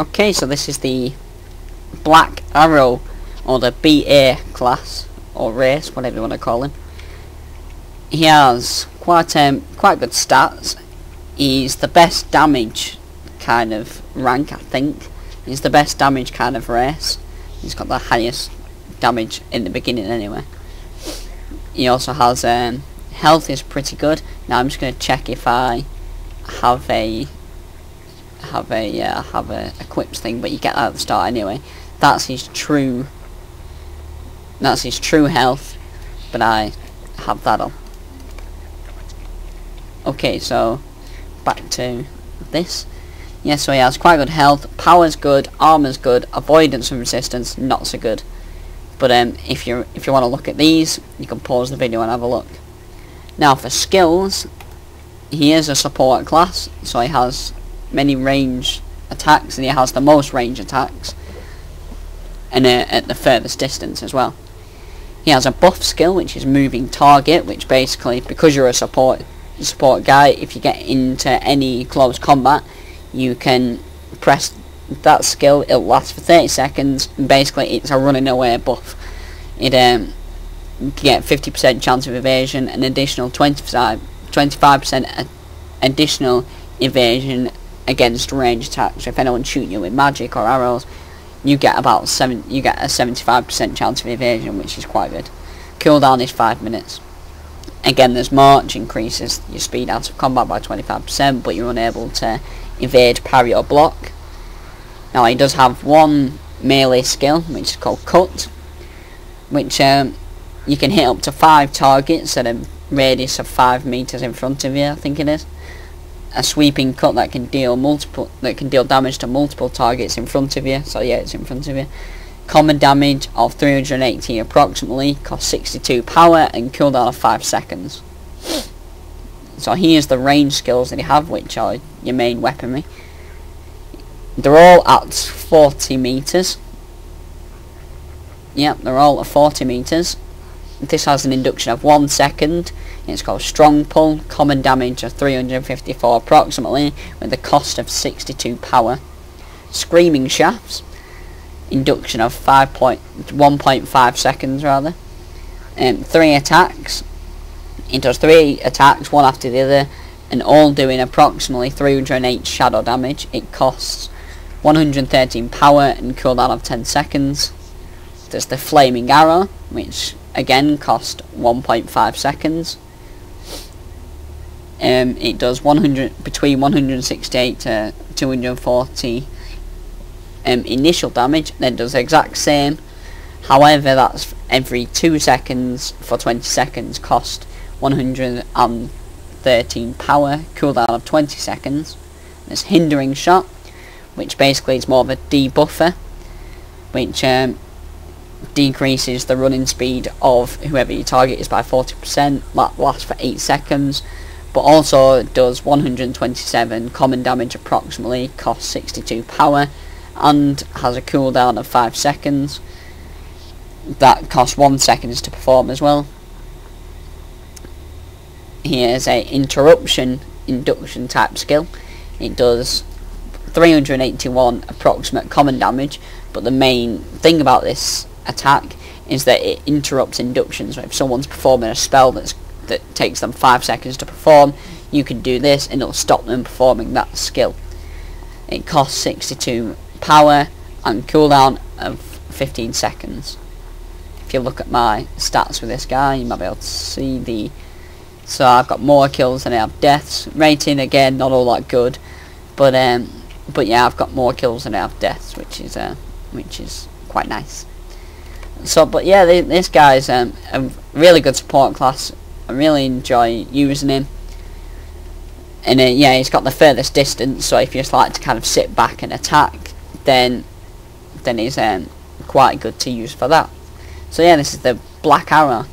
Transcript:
Okay, so this is the Black Arrow, or the BA class, or race, whatever you want to call him. He has quite um, quite good stats. He's the best damage kind of rank, I think. He's the best damage kind of race. He's got the highest damage in the beginning anyway. He also has um, health is pretty good. Now I'm just going to check if I have a have a uh, have a equipped thing, but you get that at the start anyway. That's his true. That's his true health, but I have that on. Okay, so back to this. Yeah, so he has quite good health, power's good, armor's good, avoidance and resistance not so good. But um, if you if you want to look at these, you can pause the video and have a look. Now for skills, he is a support class, so he has many range attacks, and he has the most range attacks, and uh, at the furthest distance as well. He has a buff skill, which is moving target, which basically, because you're a support support guy, if you get into any close combat, you can press that skill, it'll last for 30 seconds, and basically it's a running away buff. It um, get 50% chance of evasion, an additional 25, 25% additional evasion against range attacks. If anyone shooting you with magic or arrows, you get about seven. You get a 75% chance of evasion, which is quite good. Cooldown is five minutes. Again, there's March increases your speed out of combat by 25%, but you're unable to evade, parry, or block. Now he does have one melee skill, which is called Cut, which um, you can hit up to five targets at a radius of five meters in front of you. I think it is a sweeping cut that can deal multiple that can deal damage to multiple targets in front of you. So yeah, it's in front of you. Common damage of 380 approximately, cost 62 power and cooldown of 5 seconds. So here's the range skills that you have, which are your main weaponry. They're all at 40 meters. Yep, they're all at 40 meters. This has an induction of 1 second. It's called Strong Pull, common damage of 354 approximately, with a cost of 62 power. Screaming Shafts, induction of 1.5 seconds rather. Um, three attacks. It does three attacks, one after the other, and all doing approximately 308 shadow damage. It costs 113 power and cooldown of 10 seconds. There's the Flaming Arrow, which again cost 1.5 seconds. Um, it does 100 between 168 to 240 um, initial damage, then does the exact same. However, that's every 2 seconds for 20 seconds, cost 113 power, cooldown of 20 seconds. There's Hindering Shot, which basically is more of a debuffer, which um, decreases the running speed of whoever you target is by 40%, that lasts for 8 seconds, but also does 127 common damage approximately, costs 62 power, and has a cooldown of 5 seconds. That costs 1 seconds to perform as well. Here's a interruption induction type skill. It does 381 approximate common damage, but the main thing about this attack is that it interrupts induction. So if someone's performing a spell that's that takes them 5 seconds to perform, you can do this and it'll stop them performing that skill. It costs 62 power and cooldown of 15 seconds. If you look at my stats with this guy, you might be able to see the... So I've got more kills than I have deaths. Rating, again, not all that good. But um, but yeah, I've got more kills than I have deaths, which is uh, which is quite nice. So, but yeah, this guy's um, a really good support class. I really enjoy using him. And uh, yeah, he's got the furthest distance, so if you just like to kind of sit back and attack, then then he's um, quite good to use for that. So yeah, this is the Black Arrow.